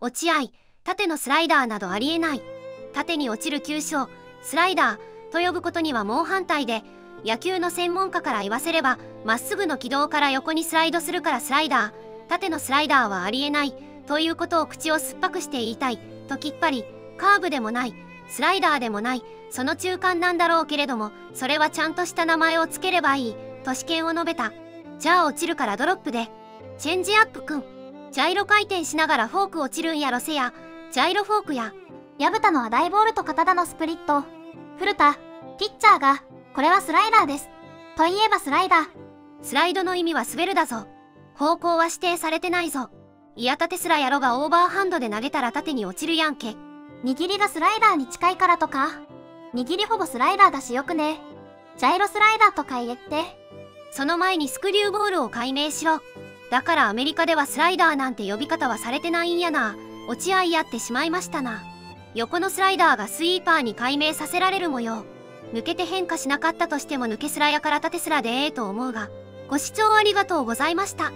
落ち合い、縦のスライダーなどありえない。縦に落ちる急所、スライダーと呼ぶことには猛反対で、野球の専門家から言わせれば、まっすぐの軌道から横にスライドするからスライダー、縦のスライダーはありえない、ということを口を酸っぱくして言いたい、ときっぱり、カーブでもない、スライダーでもない、その中間なんだろうけれども、それはちゃんとした名前を付ければいい、と試験を述べた。じゃあ落ちるからドロップで。チェンジアップくん。ジャイロ回転しながらフォーク落ちるんやろせや、ジャイロフォークや。薮田のは大ボールと刀のスプリット。古田、ピッチャーが、これはスライダーです。といえばスライダー。スライドの意味は滑るだぞ。方向は指定されてないぞ。いや縦すらやろがオーバーハンドで投げたら縦に落ちるやんけ。握りがスライダーに近いからとか。握りほぼスライダーだしよくね。ジャイロスライダーとか言えって。その前にスクリューボールを解明しろ。だからアメリカではスライダーなんて呼び方はされてないんやな。落ち合いやってしまいましたな。横のスライダーがスイーパーに解明させられる模様。抜けて変化しなかったとしても抜けすらやから縦すらでええと思うが、ご視聴ありがとうございました。